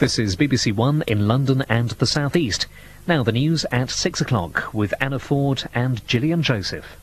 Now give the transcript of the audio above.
This is BBC One in London and the South East. Now the news at 6 o'clock with Anna Ford and Gillian Joseph.